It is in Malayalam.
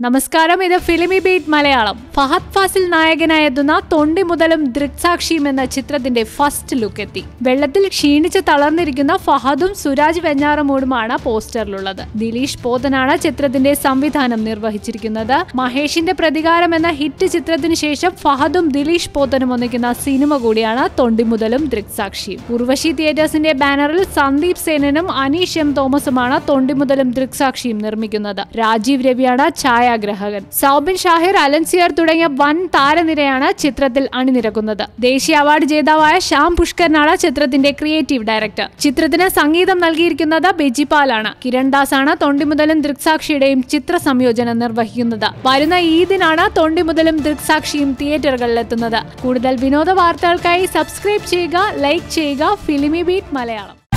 നമസ്കാരം. ഇത് ഫിലിമി ബീറ്റ് മലയാളം. ഫഹദ് ഫാസിൽ നായകനായെത്തുന്ന തൊണ്ടി മുതലും ദൃക്സാക്ഷിയും എന്ന ചിത്രത്തിന്റെ ഫസ്റ്റ് ലുക്ക് എത്തി. വെള്ളത്തിൽ ക്ഷീണിച്ച് തളർന്നിരിക്കുന്ന ഫഹദും സുരാജ് വെഞ്ഞാറമൂടുമാണ് പോസ്റ്ററിലുള്ളത്. ദിലീഷ് പോതനാണ് ചിത്രത്തിന്റെ സംവിധാനം നിർവഹിച്ചിരിക്കുന്നത്. മഹേഷിന്റെ പ്രതികാരം എന്ന ഹിറ്റ് ചിത്രത്തിന് ശേഷം ഫഹദും ദിലീഷ് പോത്തനും ഒന്നിക്കുന്ന സിനിമ കൂടിയാണ് തൊണ്ടി മുതലും ദൃക്സാക്ഷിയും. ഉർവശി തിയേറ്റേഴ്സിന്റെ ബാനറിൽ സന്ദീപ് സേനനും അനീഷ് എം തോമസുമാണ് തൊണ്ടി മുതലും ദൃക്സാക്ഷിയും നിർമ്മിക്കുന്നത്. രാജീവ് രവിയാണ് ഛായാഗ്രഹകൻ. സൗബിൻ ഷാഹിർ അലൻസിയർ തുടങ്ങിയ വൻ താരനിരയാണ് ചിത്രത്തിൽ അണിനിരക്കുന്നത്. ദേശീയ അവാർഡ് ജേതാവായ ശ്യാം പുഷ്കറിനാണ് ചിത്രത്തിന്റെ ക്രിയേറ്റീവ് ഡയറക്ടർ. ചിത്രത്തിന് സംഗീതം നൽകിയിരിക്കുന്നത് ബെജിപാലാണ് കിരൺ ദാസ് ആണ് തൊണ്ടിമുതലും ദൃക്സാക്ഷിയുടെയും ചിത്ര സംയോജനം നിർവഹിക്കുന്നത്. വരുന്ന ഈദിനാണ് തൊണ്ടിമുതലും ദൃക്സാക്ഷിയും തിയേറ്ററുകളിലെത്തുന്നത്. കൂടുതൽ വിനോദ വാർത്തകൾക്കായി സബ്സ്ക്രൈബ് ചെയ്യുക ലൈക്ക് ചെയ്യുക ഫിലിമി ബീറ്റ് മലയാളം.